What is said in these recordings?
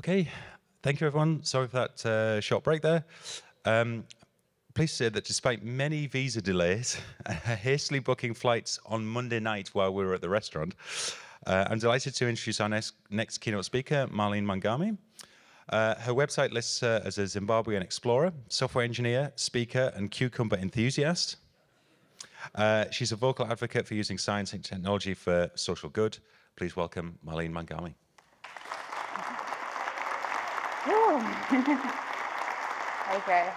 Okay, thank you everyone. Sorry for that uh, short break there. Um, pleased to say that despite many visa delays, hastily booking flights on Monday night while we were at the restaurant, uh, I'm delighted to introduce our next, next keynote speaker, Marlene Mhangami. Uh, her website lists her as a Zimbabwean explorer, software engineer, speaker, and cucumber enthusiast. Uh, she's a vocal advocate for using science and technology for social good. Please welcome Marlene Mhangami. okay.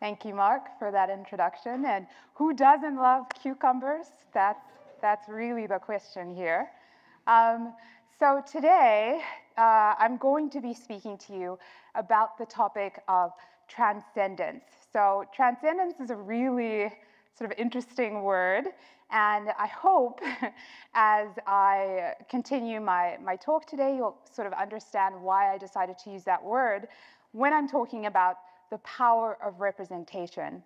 Thank you, Mark, for that introduction. And who doesn't love cucumbers? That's, that's really the question here. Um, so today, uh, I'm going to be speaking to you about the topic of transcendence. So transcendence is a really sort of interesting word. And I hope as I continue my, my talk today, you'll sort of understand why I decided to use that word when I'm talking about the power of representation.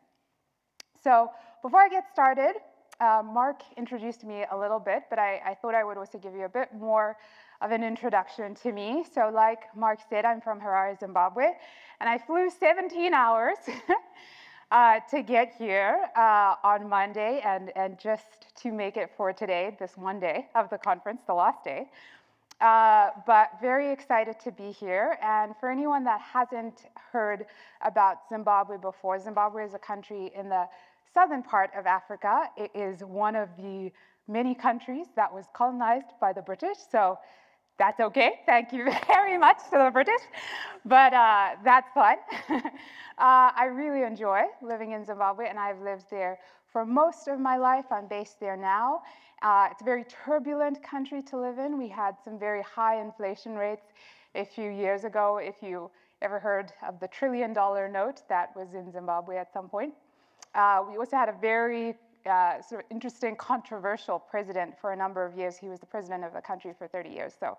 So before I get started, uh, Mark introduced me a little bit, but I, I, thought I would also give you a bit more of an introduction to me. So like Mark said, I'm from Harare, Zimbabwe, and I flew 17 hours uh, to get here uh, on Monday and, and just to make it for today, this one day of the conference, the last day. Uh, but very excited to be here. And for anyone that hasn't heard about Zimbabwe before, Zimbabwe is a country in the southern part of Africa. It is one of the many countries that was colonized by the British. So that's okay. Thank you very much to the British. But uh, that's fun. uh, I really enjoy living in Zimbabwe, and I've lived there for most of my life. I'm based there now. Uh, it's a very turbulent country to live in. We had some very high inflation rates a few years ago. If you ever heard of the trillion dollar note that was in Zimbabwe at some point. Uh, we also had a very uh, sort of interesting, controversial president for a number of years. He was the president of the country for 30 years. So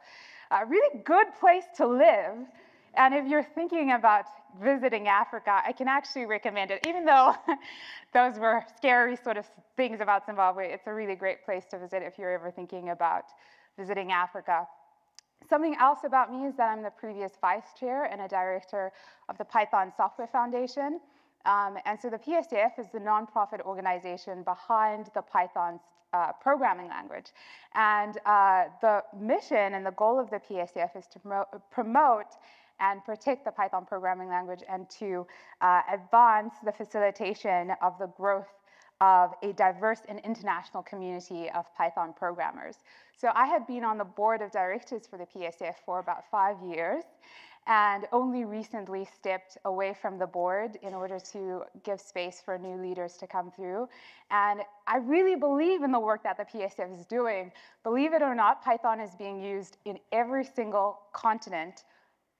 a really good place to live. And if you're thinking about visiting Africa, I can actually recommend it. Even though those were scary sort of things about Zimbabwe, it's a really great place to visit if you're ever thinking about visiting Africa. Something else about me is that I'm the previous vice chair and a director of the Python Software Foundation. Um, and so the PSF is the nonprofit organization behind the Python uh, programming language. And uh, the mission and the goal of the PSF is to promote and protect the Python programming language and to uh, advance the facilitation of the growth of a diverse and international community of Python programmers. So I had been on the board of directors for the PSF for about five years and only recently stepped away from the board in order to give space for new leaders to come through. And I really believe in the work that the PSF is doing. Believe it or not, Python is being used in every single continent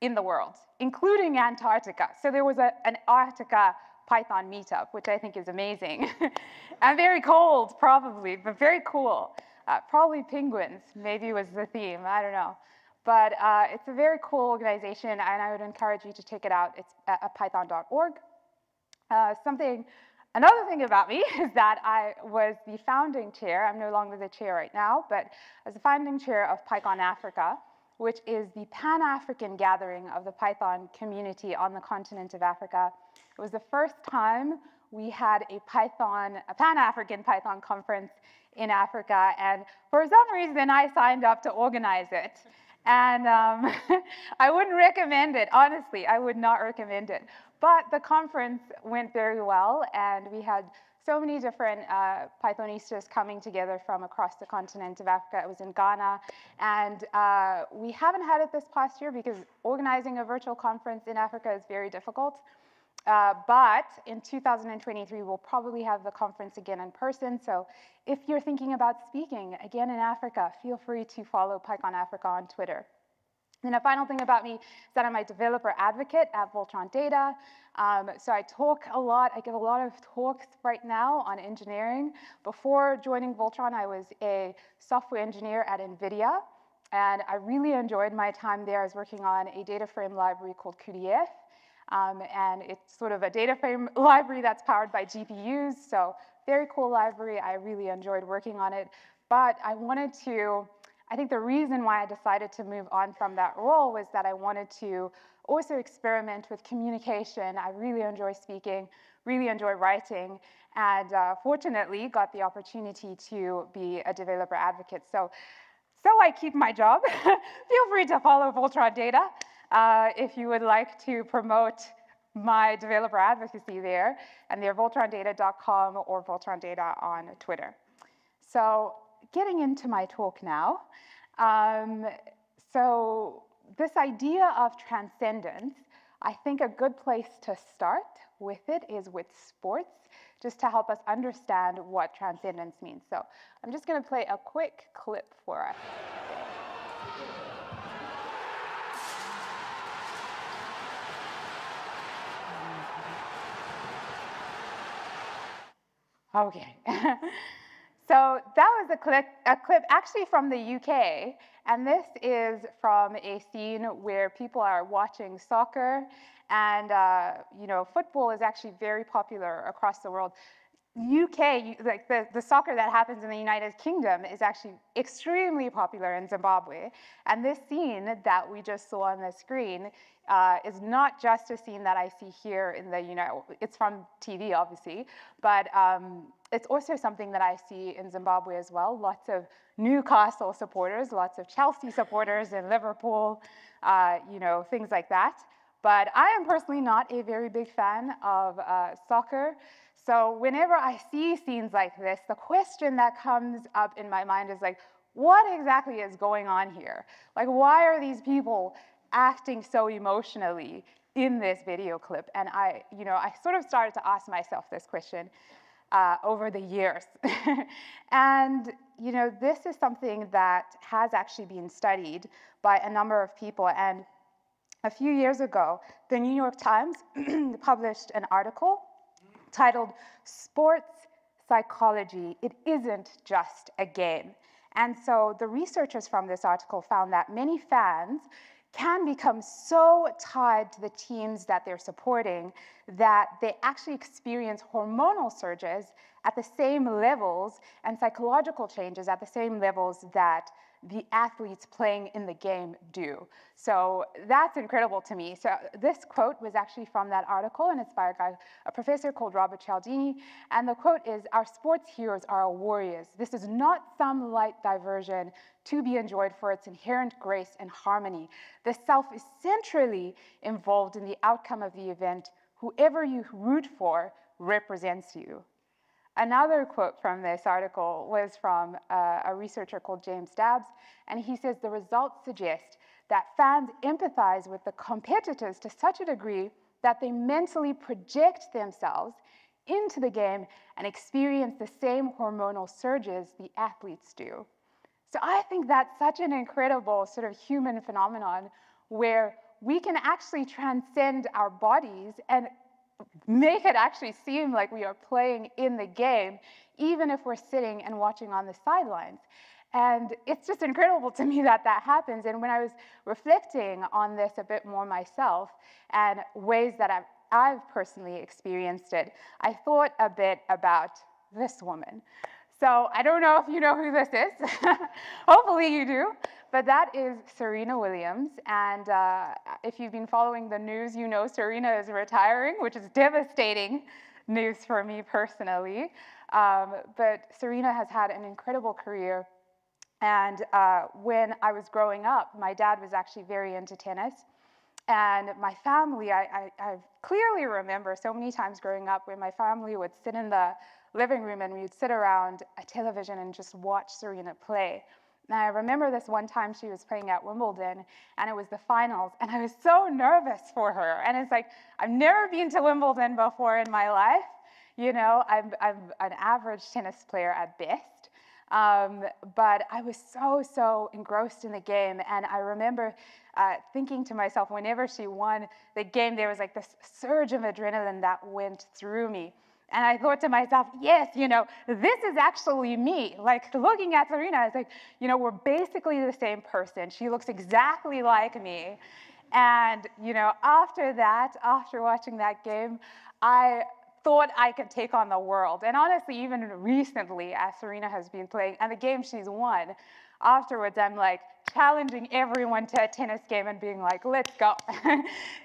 in the world, including Antarctica. So there was a, an Antarctica Python meetup, which I think is amazing. and very cold, probably, but very cool. Uh, probably penguins, maybe was the theme, I don't know. But uh, it's a very cool organization, and I would encourage you to check it out. It's at python.org. Uh, something, another thing about me is that I was the founding chair. I'm no longer the chair right now, but as the founding chair of PyCon Africa, which is the Pan-African gathering of the Python community on the continent of Africa. It was the first time we had a Python, a Pan-African Python conference in Africa, and for some reason I signed up to organize it. And um, I wouldn't recommend it, honestly, I would not recommend it. But the conference went very well, and we had so many different uh, Pythonistas coming together from across the continent of Africa. It was in Ghana. And uh, we haven't had it this past year because organizing a virtual conference in Africa is very difficult. Uh, but in 2023, we'll probably have the conference again in person. So if you're thinking about speaking again in Africa, feel free to follow PyCon Africa on Twitter. And a final thing about me is that I'm a developer advocate at Voltron Data. Um, so I talk a lot, I give a lot of talks right now on engineering. Before joining Voltron, I was a software engineer at NVIDIA. And I really enjoyed my time there. I was working on a data frame library called cuDF. Um, and it's sort of a data frame library that's powered by GPUs. So very cool library. I really enjoyed working on it. But I wanted to I think the reason why I decided to move on from that role was that I wanted to also experiment with communication. I really enjoy speaking, really enjoy writing, and uh, fortunately got the opportunity to be a developer advocate. So, so I keep my job. Feel free to follow Voltron Data uh, if you would like to promote my developer advocacy there, and they're voltrondata.com or voltrondata on Twitter. So getting into my talk now. Um, so this idea of transcendence, I think a good place to start with it is with sports, just to help us understand what transcendence means. So I'm just going to play a quick clip for us. Okay. So that was a clip, a clip actually from the UK, and this is from a scene where people are watching soccer, and uh, you know, football is actually very popular across the world. UK, like the, the soccer that happens in the United Kingdom is actually extremely popular in Zimbabwe. And this scene that we just saw on the screen uh, is not just a scene that I see here in the United, it's from TV obviously, but um, it's also something that I see in Zimbabwe as well. Lots of Newcastle supporters, lots of Chelsea supporters in Liverpool, uh, you know, things like that. But I am personally not a very big fan of uh, soccer. So whenever I see scenes like this, the question that comes up in my mind is like, what exactly is going on here? Like, why are these people acting so emotionally in this video clip? And I, you know, I sort of started to ask myself this question uh, over the years. and, you know, this is something that has actually been studied by a number of people. And a few years ago, the New York Times published an article titled Sports Psychology, It Isn't Just a Game. And so the researchers from this article found that many fans can become so tied to the teams that they're supporting that they actually experience hormonal surges at the same levels and psychological changes at the same levels that the athletes playing in the game do. So that's incredible to me. So this quote was actually from that article, and it's by a, guy, a professor called Robert Cialdini. And the quote is, our sports heroes are warriors. This is not some light diversion to be enjoyed for its inherent grace and harmony. The self is centrally involved in the outcome of the event. Whoever you root for represents you. Another quote from this article was from uh, a researcher called James Dabbs, and he says the results suggest that fans empathize with the competitors to such a degree that they mentally project themselves into the game and experience the same hormonal surges the athletes do. So I think that's such an incredible sort of human phenomenon where we can actually transcend our bodies and make it actually seem like we are playing in the game, even if we're sitting and watching on the sidelines. And it's just incredible to me that that happens. And when I was reflecting on this a bit more myself and ways that I've, I've personally experienced it, I thought a bit about this woman. So I don't know if you know who this is. Hopefully you do. But that is Serena Williams. And uh, if you've been following the news, you know Serena is retiring, which is devastating news for me personally. Um, but Serena has had an incredible career. And uh, when I was growing up, my dad was actually very into tennis. And my family, I, I, I, clearly remember so many times growing up when my family would sit in the living room and we'd sit around a television and just watch Serena play. And I remember this one time she was playing at Wimbledon and it was the finals and I was so nervous for her. And it's like, I've never been to Wimbledon before in my life. You know, I'm, I'm an average tennis player at best. Um, but I was so, so engrossed in the game. And I remember uh, thinking to myself, whenever she won the game, there was like this surge of adrenaline that went through me. And I thought to myself, yes, you know, this is actually me. Like looking at Serena, I was like, you know, we're basically the same person. She looks exactly like me. And, you know, after that, after watching that game, I thought I could take on the world. And honestly, even recently, as Serena has been playing and the game she's won, afterwards, I'm like challenging everyone to a tennis game and being like, let's go.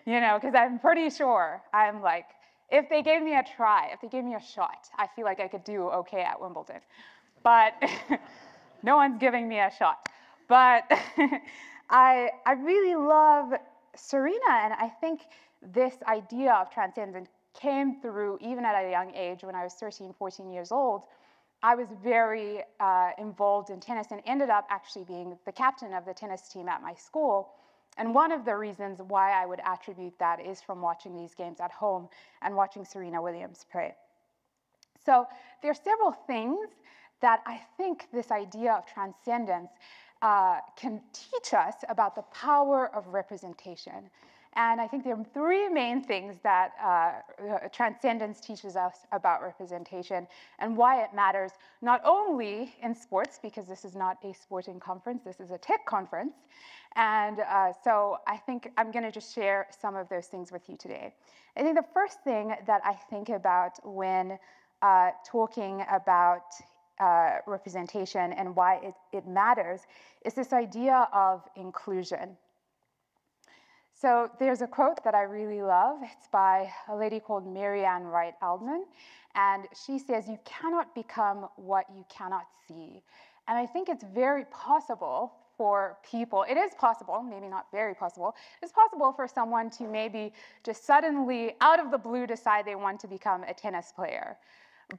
you know, because I'm pretty sure I'm like, if they gave me a try, if they gave me a shot, I feel like I could do okay at Wimbledon. But no one's giving me a shot. But I, I really love Serena, and I think this idea of transcendence came through even at a young age when I was 13, 14 years old. I was very uh, involved in tennis and ended up actually being the captain of the tennis team at my school. And one of the reasons why I would attribute that is from watching these games at home and watching Serena Williams play. So there are several things that I think this idea of transcendence uh, can teach us about the power of representation. And I think there are three main things that uh, uh, transcendence teaches us about representation and why it matters, not only in sports, because this is not a sporting conference, this is a tech conference. And uh, so I think I'm going to just share some of those things with you today. I think the first thing that I think about when uh, talking about uh, representation and why it, it matters is this idea of inclusion. So there's a quote that I really love. It's by a lady called Marian Wright Edelman. And she says, You cannot become what you cannot see. And I think it's very possible for people, it is possible, maybe not very possible, it's possible for someone to maybe just suddenly, out of the blue, decide they want to become a tennis player.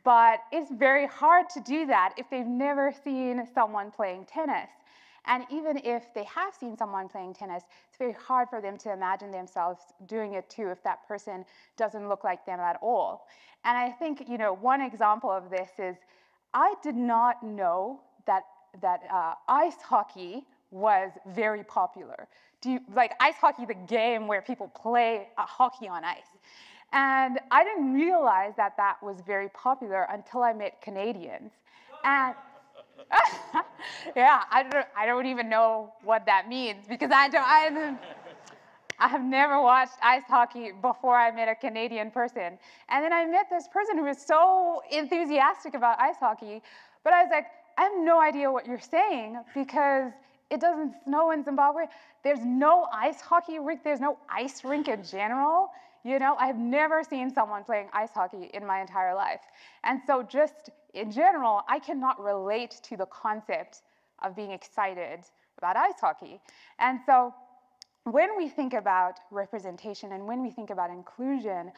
But it's very hard to do that if they've never seen someone playing tennis. And even if they have seen someone playing tennis, it's very hard for them to imagine themselves doing it too if that person doesn't look like them at all. And I think, you know, one example of this is I did not know that, that uh, ice hockey was very popular. Do you, like ice hockey, the game where people play uh, hockey on ice. And I didn't realize that that was very popular until I met Canadians. And yeah, I don't, I don't even know what that means because I don't, I, I have never watched ice hockey before I met a Canadian person. And then I met this person who was so enthusiastic about ice hockey, but I was like, I have no idea what you're saying because it doesn't snow in Zimbabwe. There's no ice hockey rink, there's no ice rink in general. You know, I've never seen someone playing ice hockey in my entire life. And so just in general, I cannot relate to the concept of being excited about ice hockey. And so when we think about representation and when we think about inclusion,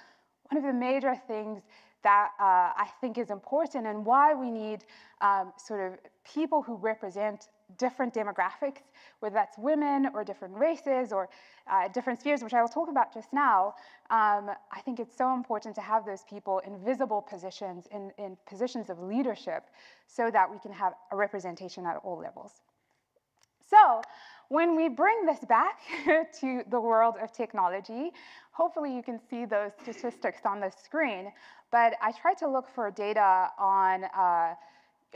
one of the major things that uh, I think is important and why we need um, sort of people who represent different demographics, whether that's women or different races or uh, different spheres, which I will talk about just now, um, I think it's so important to have those people in visible positions, in, in positions of leadership, so that we can have a representation at all levels. So when we bring this back to the world of technology, hopefully you can see those statistics on the screen, but I tried to look for data on uh,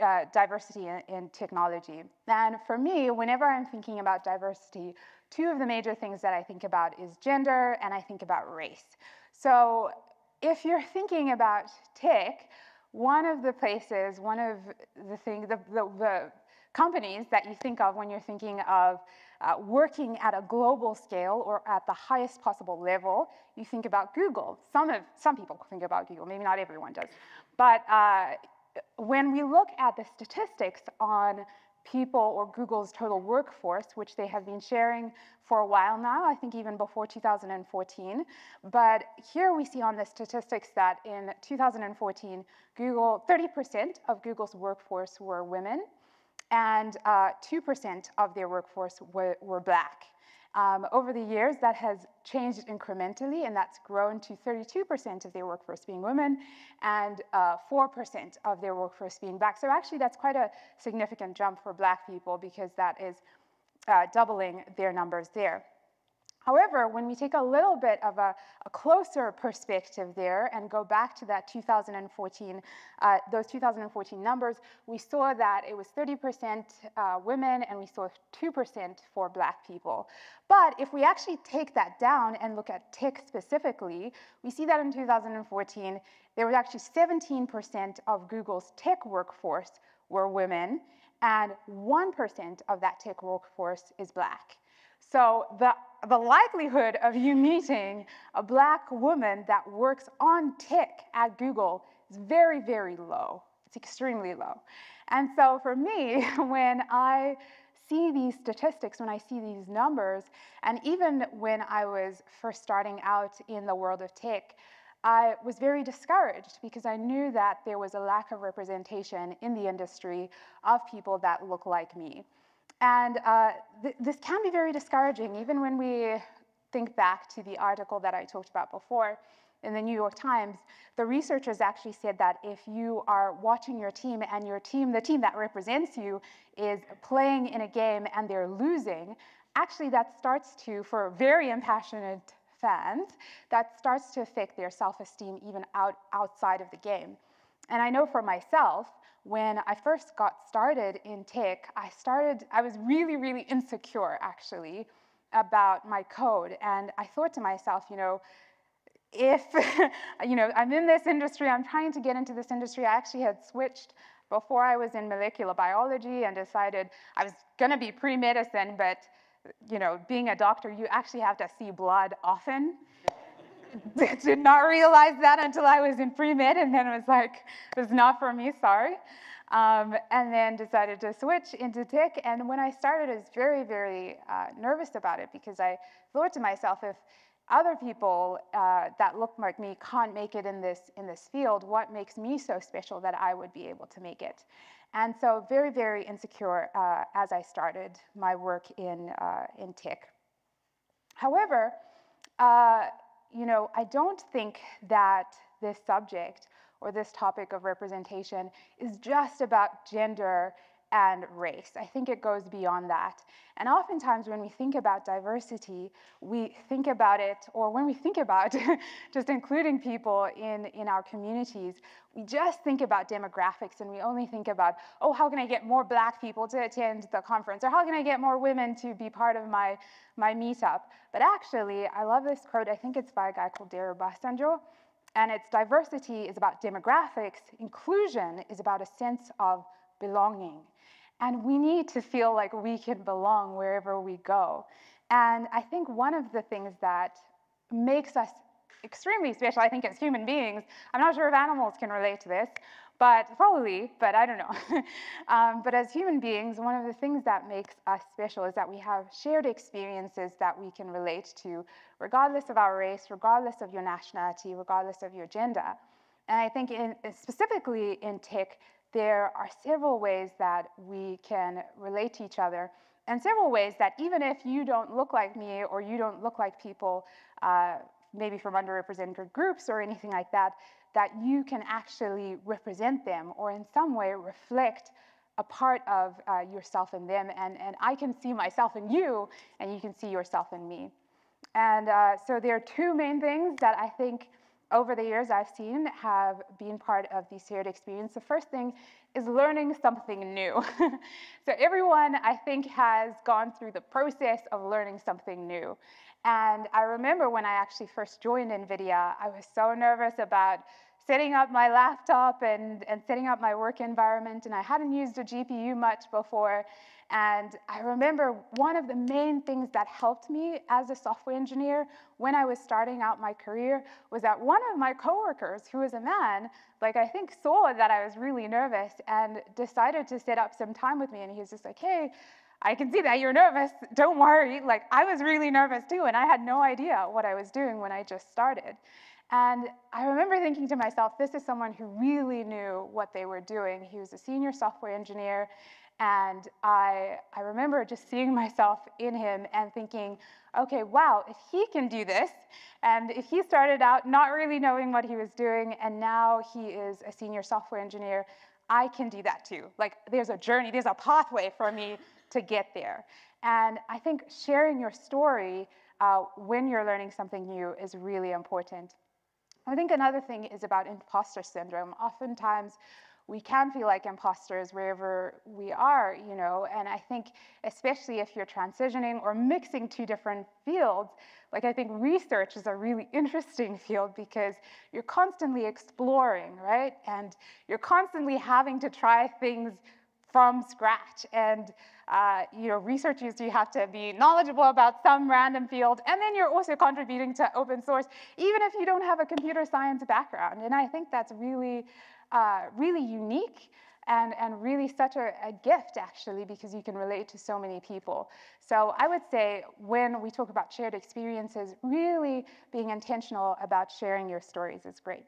uh, diversity in, in, technology. And for me, whenever I'm thinking about diversity, two of the major things that I think about is gender and I think about race. So if you're thinking about tech, one of the places, one of the things, the, the, the companies that you think of when you're thinking of uh, working at a global scale or at the highest possible level, you think about Google. Some, of, some people think about Google, maybe not everyone does. But uh, when we look at the statistics on people or Google's total workforce, which they have been sharing for a while now, I think even before 2014. But here we see on the statistics that in 2014, Google, 30% of Google's workforce were women, and 2% uh, of their workforce were, were black. Um, over the years, that has changed incrementally, and that's grown to 32% of their workforce being women and 4% uh, of their workforce being black. So actually, that's quite a significant jump for black people because that is uh, doubling their numbers there. However, when we take a little bit of a, a, closer perspective there and go back to that 2014, uh, those 2014 numbers, we saw that it was 30% uh, women and we saw 2% for black people. But if we actually take that down and look at tech specifically, we see that in 2014, there was actually 17% of Google's tech workforce were women and 1% of that tech workforce is black. So the, the likelihood of you meeting a black woman that works on tech at Google is very, very low. It's extremely low. And so for me, when I see these statistics, when I see these numbers, and even when I was first starting out in the world of tech, I was very discouraged because I knew that there was a lack of representation in the industry of people that look like me. And uh, th this can be very discouraging, even when we think back to the article that I talked about before in the New York Times, the researchers actually said that if you are watching your team and your team, the team that represents you, is playing in a game and they're losing, actually that starts to, for very impassionate fans, that starts to affect their self-esteem even out, outside of the game. And I know for myself, when I first got started in tech, I started, I was really, really insecure actually about my code. And I thought to myself, you know, if, you know, I'm in this industry, I'm trying to get into this industry, I actually had switched before I was in molecular biology and decided I was gonna be pre-medicine, but you know, being a doctor, you actually have to see blood often. Did not realize that until I was in pre-med and then it was like, it's not for me, sorry. Um, and then decided to switch into tech. And when I started, I was very, very uh, nervous about it because I thought to myself, if other people uh, that look like me can't make it in this, in this field, what makes me so special that I would be able to make it? And so very, very insecure uh, as I started my work in, uh, in tech. However, uh, you know, I don't think that this subject or this topic of representation is just about gender and race. I think it goes beyond that. And oftentimes when we think about diversity, we think about it, or when we think about just including people in, in our communities, we just think about demographics and we only think about, oh, how can I get more black people to attend the conference? Or how can I get more women to be part of my, my meetup? But actually, I love this quote, I think it's by a guy called Dare Obasanjo, and it's diversity is about demographics, inclusion is about a sense of belonging. And we need to feel like we can belong wherever we go. And I think one of the things that makes us extremely special, I think, as human beings, I'm not sure if animals can relate to this, but probably, but I don't know. um, but as human beings, one of the things that makes us special is that we have shared experiences that we can relate to, regardless of our race, regardless of your nationality, regardless of your gender. And I think in, specifically in tech, there are several ways that we can relate to each other and several ways that even if you don't look like me or you don't look like people uh, maybe from underrepresented groups or anything like that, that you can actually represent them or in some way reflect a part of uh, yourself in them. And, and I can see myself in you and you can see yourself in me. And uh, so there are two main things that I think over the years I've seen have been part of the shared experience. The first thing is learning something new. so everyone, I think, has gone through the process of learning something new. And I remember when I actually first joined NVIDIA, I was so nervous about setting up my laptop and, and setting up my work environment, and I hadn't used a GPU much before. And I remember one of the main things that helped me as a software engineer when I was starting out my career was that one of my coworkers, who was a man, like I think saw that I was really nervous and decided to set up some time with me. And he was just like, hey, I can see that you're nervous. Don't worry. Like I was really nervous too, and I had no idea what I was doing when I just started. And I remember thinking to myself, this is someone who really knew what they were doing. He was a senior software engineer, and I, I remember just seeing myself in him and thinking, okay, wow, if he can do this, and if he started out not really knowing what he was doing, and now he is a senior software engineer, I can do that too. Like, there's a journey, there's a pathway for me to get there. And I think sharing your story uh, when you're learning something new is really important. I think another thing is about imposter syndrome. Oftentimes, we can feel like imposters wherever we are, you know, and I think especially if you're transitioning or mixing two different fields, like I think research is a really interesting field because you're constantly exploring, right? And you're constantly having to try things from scratch. And uh, you know, researchers, you have to be knowledgeable about some random field, and then you're also contributing to open source, even if you don't have a computer science background. And I think that's really, uh, really unique and, and really such a, a, gift actually because you can relate to so many people. So I would say when we talk about shared experiences, really being intentional about sharing your stories is great.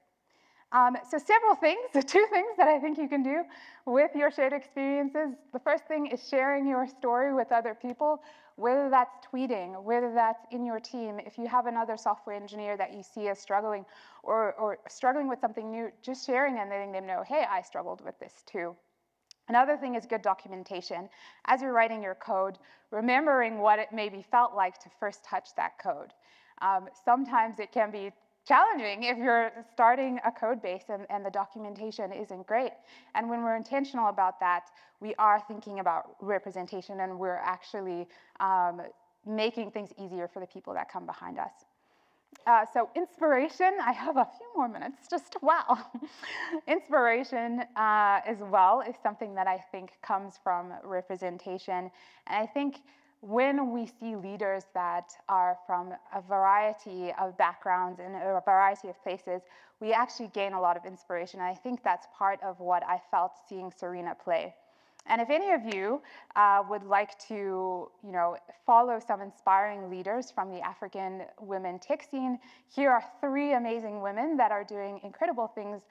Um, so several things, two things that I think you can do with your shared experiences. The first thing is sharing your story with other people, whether that's tweeting, whether that's in your team. If you have another software engineer that you see as struggling or, or struggling with something new, just sharing and letting them know, hey, I struggled with this too. Another thing is good documentation. As you're writing your code, remembering what it maybe felt like to first touch that code. Um, sometimes it can be challenging if you're starting a code base and, and, the documentation isn't great. And when we're intentional about that, we are thinking about representation and we're actually um, making things easier for the people that come behind us. Uh, so inspiration, I have a few more minutes, just wow. inspiration uh, as well is something that I think comes from representation. And I think when we see leaders that are from a variety of backgrounds and a variety of places, we actually gain a lot of inspiration. And I think that's part of what I felt seeing Serena play. And if any of you uh, would like to, you know, follow some inspiring leaders from the African women tech scene, here are three amazing women that are doing incredible things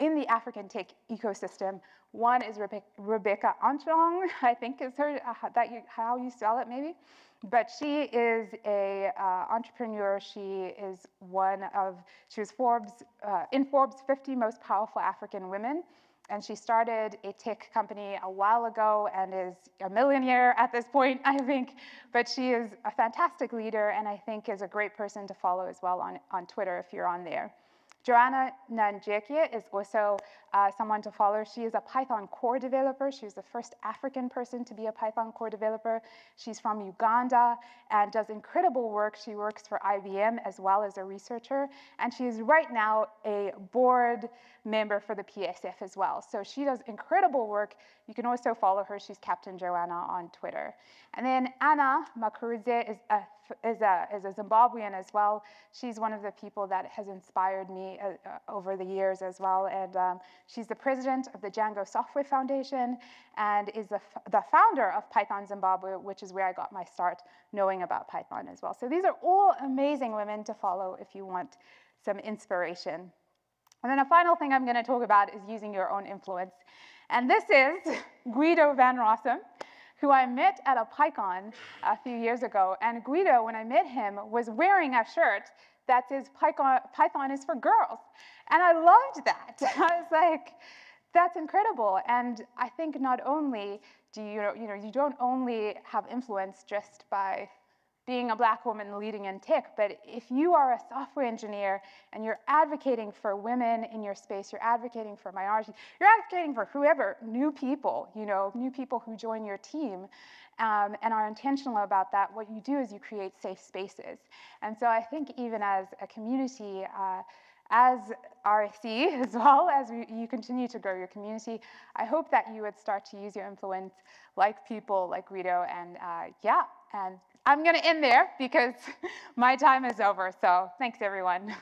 in the African tech ecosystem. One is Rebe Rebecca Anchong, I think is her, uh, that you, how you spell it maybe. But she is a uh, entrepreneur. She is one of, she was Forbes, uh, in Forbes 50 most powerful African women. And she started a tech company a while ago and is a millionaire at this point, I think. But she is a fantastic leader and I think is a great person to follow as well on, on Twitter if you're on there. Joannah Nanjekye is also uh, someone to follow. She is a Python core developer. She She's the first African person to be a Python core developer. She's from Uganda and does incredible work. She works for IBM as well as a researcher. And she is right now a board member for the PSF as well. So she does incredible work. You can also follow her. She's Captain Joanna on Twitter. And then Anna Makarudze is a is a, a Zimbabwean as well. She's one of the people that has inspired me uh, uh, over the years as well. And um, she's the president of the Django Software Foundation and is the, the founder of Python Zimbabwe, which is where I got my start knowing about Python as well. So these are all amazing women to follow if you want some inspiration. And then a final thing I'm going to talk about is using your own influence. And this is Guido van Rossum who I met at a PyCon a few years ago. And Guido, when I met him, was wearing a shirt that says Python, is for girls. And I loved that. I was like, that's incredible. And I think not only do you, you know, you don't only have influence just by being a black woman leading in tech, but if you are a software engineer and you're advocating for women in your space, you're advocating for minorities, you're advocating for whoever, new people, you know, new people who join your team um, and are intentional about that, what you do is you create safe spaces. And so I think even as a community, uh, as RSE, as well as you continue to grow your community, I hope that you would start to use your influence like people like Guido and uh, yeah, and I'm going to end there because my time is over. So thanks, everyone.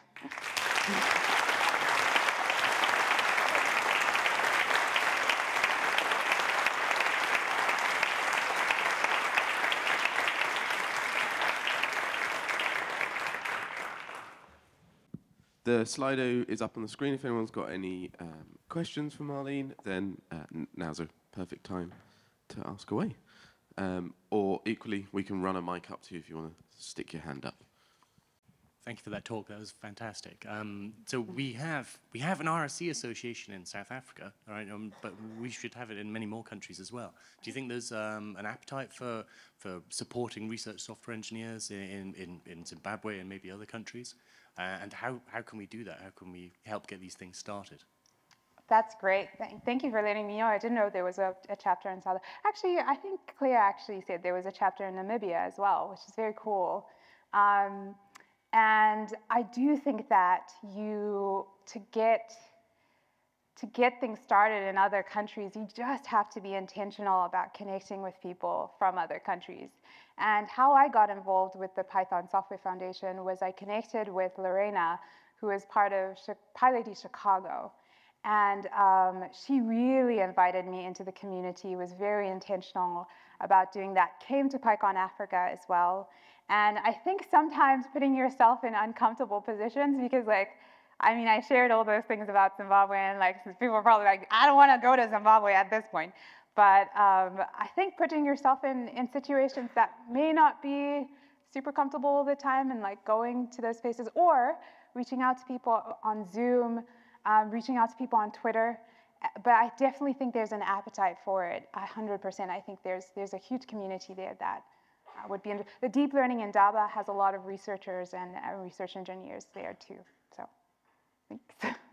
The Slido is up on the screen. If anyone's got any um, questions for Marlene, then uh, now's a perfect time to ask away. Um, or equally, we can run a mic up to you if you want to stick your hand up. Thank you for that talk. That was fantastic. Um, so we have we have an RSE association in South Africa, right, um, but we should have it in many more countries as well. Do you think there's um, an appetite for for supporting research software engineers in, in, in Zimbabwe and maybe other countries? Uh, and how, how can we do that? How can we help get these things started? That's great. Thank you for letting me know. I didn't know there was a, a, chapter in South. Actually, I think Claire actually said there was a chapter in Namibia as well, which is very cool. Um, and I do think that you to get to get things started in other countries, you just have to be intentional about connecting with people from other countries. And how I got involved with the Python Software Foundation was I connected with Lorena, who is part of PyLady Chicago. And um, she really invited me into the community, was very intentional about doing that, came to PyCon Africa as well. And I think sometimes putting yourself in uncomfortable positions because like, I mean, I shared all those things about Zimbabwe and like people are probably like, I don't want to go to Zimbabwe at this point. But um, I think putting yourself in, in situations that may not be super comfortable all the time and like going to those spaces or reaching out to people on Zoom, um, reaching out to people on Twitter. But I definitely think there's an appetite for it, 100%. I think there's, there's a huge community there that uh, would be, the deep learning Indaba has a lot of researchers and uh, research engineers there too, so thanks.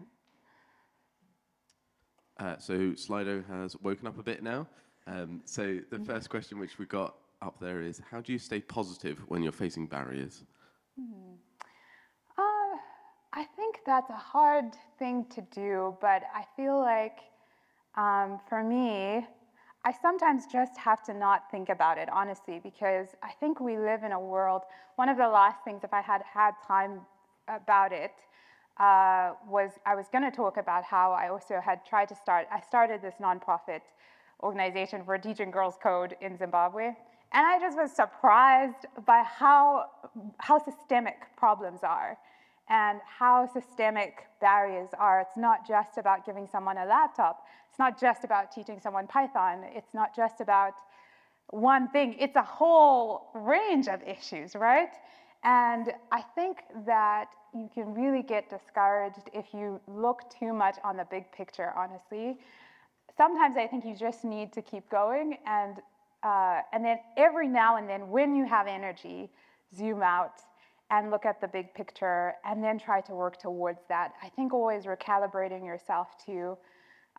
Uh, so Slido has woken up a bit now. Um, so the mm-hmm. first question which we got up there is, how do you stay positive when you're facing barriers? Hmm. I think that's a hard thing to do, but I feel like um, for me, I sometimes just have to not think about it, honestly, because I think we live in a world. One of the last things, if I had had time about it, uh, was I was going to talk about how I also had tried to start. I started this nonprofit organization for teaching girls code in Zimbabwe, and I just was surprised by how how systemic problems are and how systemic barriers are. It's not just about giving someone a laptop. It's not just about teaching someone Python. It's not just about one thing. It's a whole range of issues, right? And I think that you can really get discouraged if you look too much on the big picture, honestly. Sometimes I think you just need to keep going and uh, and then every now and then when you have energy, zoom out and look at the big picture and then try to work towards that. I think always recalibrating yourself to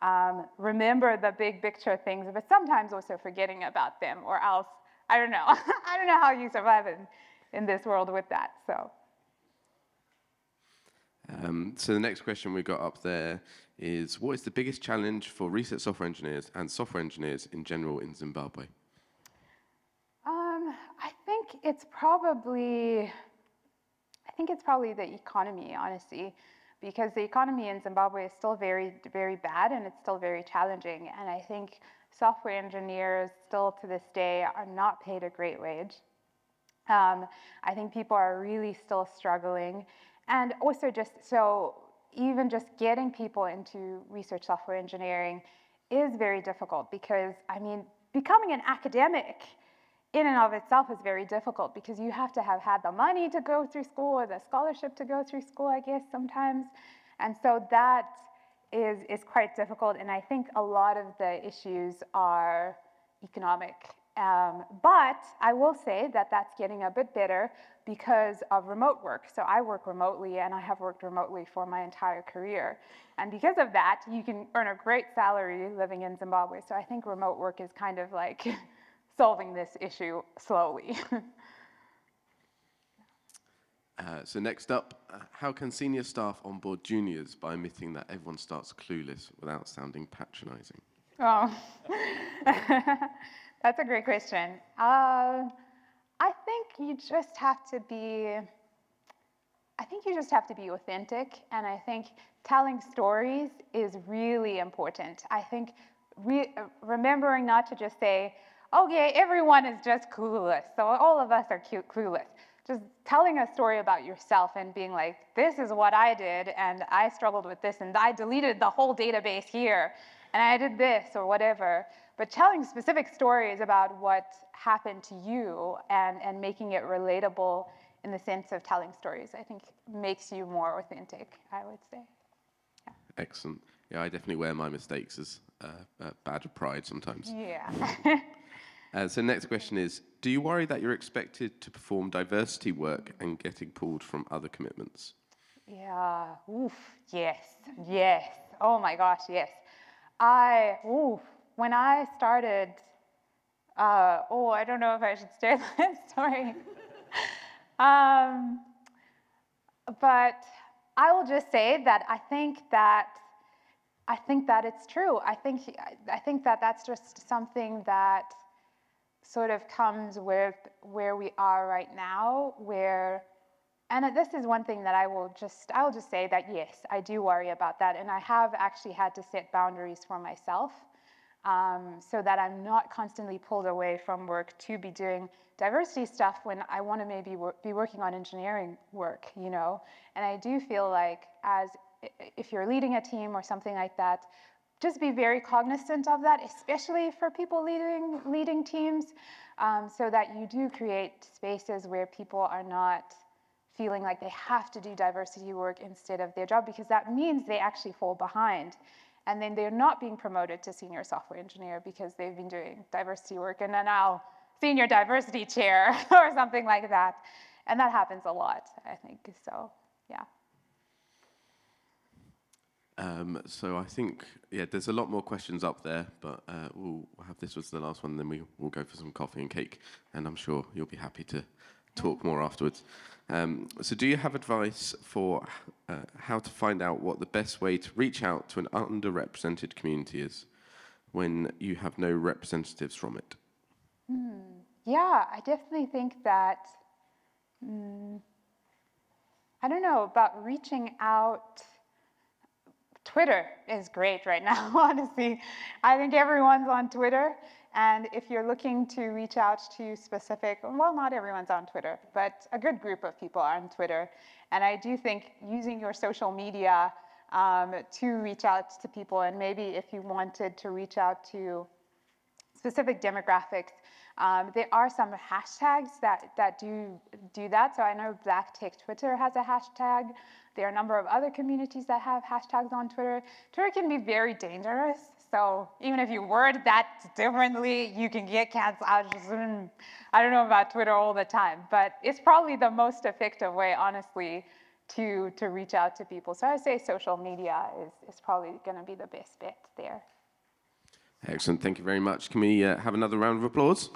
um, remember the big picture things, but sometimes also forgetting about them or else, I don't know. I don't know how you survive in, in this world with that, so. Um, so the next question we got up there is, what is the biggest challenge for research software engineers and software engineers in general in Zimbabwe? Um, I think it's probably think it's probably the economy, honestly, because the economy in Zimbabwe is still very, very bad and it's still very challenging. And I think software engineers still to this day are not paid a great wage. Um, I think people are really still struggling. And also just so even just getting people into research software engineering is very difficult because, I mean, becoming an academic in and of itself is very difficult because you have to have had the money to go through school or the scholarship to go through school, I guess, sometimes. And so that is, is quite difficult. And I think a lot of the issues are economic. Um, but I will say that that's getting a bit better because of remote work. So I work remotely and I have worked remotely for my entire career. And because of that, you can earn a great salary living in Zimbabwe. So I think remote work is kind of like solving this issue slowly. uh, so next up, uh, how can senior staff onboard juniors by admitting that everyone starts clueless without sounding patronizing? Oh, that's a great question. Uh, I think you just have to be, I think you just have to be authentic. And I think telling stories is really important. I think re remembering not to just say, okay, everyone is just clueless. So all of us are clueless. Just telling a story about yourself and being like, this is what I did, and I struggled with this, and I deleted the whole database here, and I did this, or whatever. But telling specific stories about what happened to you and, and making it relatable in the sense of telling stories, I think makes you more authentic, I would say. Yeah. Excellent. Yeah, I definitely wear my mistakes as uh, a badge of pride sometimes. Yeah. Uh, so next question is, do you worry that you're expected to perform diversity work and getting pulled from other commitments? Yeah, oof, yes, yes. Oh my gosh, yes. I, oof, when I started, uh, oh, I don't know if I should share that story. um, but I will just say that I think that I think that it's true. I think, I think that that's just something that sort of comes with where we are right now, where, and this is one thing that I will just, I will just say that yes, I do worry about that. And I have actually had to set boundaries for myself um, so that I'm not constantly pulled away from work to be doing diversity stuff when I want to maybe wor be working on engineering work, you know? And I do feel like as if you're leading a team or something like that, just be very cognizant of that, especially for people leading, leading teams, um, so that you do create spaces where people are not feeling like they have to do diversity work instead of their job, because that means they actually fall behind. And then they're not being promoted to senior software engineer because they've been doing diversity work and then now senior diversity chair or something like that. And that happens a lot, I think, so yeah. Um, so I think, yeah, there's a lot more questions up there, but uh, we'll have this was the last one, then we, we'll go for some coffee and cake, and I'm sure you'll be happy to talk more afterwards. Um, so do you have advice for uh, how to find out what the best way to reach out to an underrepresented community is when you have no representatives from it? Hmm. Yeah, I definitely think that, mm, I don't know, about reaching out Twitter is great right now, honestly. I think everyone's on Twitter. And if you're looking to reach out to specific, well, not everyone's on Twitter, but a good group of people are on Twitter. And I do think using your social media um, to reach out to people, and maybe if you wanted to reach out to specific demographics, um, there are some hashtags that, that do do that. So I know Black Tech Twitter has a hashtag. There are a number of other communities that have hashtags on Twitter. Twitter can be very dangerous. So even if you word that differently, you can get canceled. I, just, I don't know about Twitter all the time, but it's probably the most effective way, honestly, to, to reach out to people. So I would say social media is, is probably going to be the best bet there. Excellent. Thank you very much. Can we uh, have another round of applause?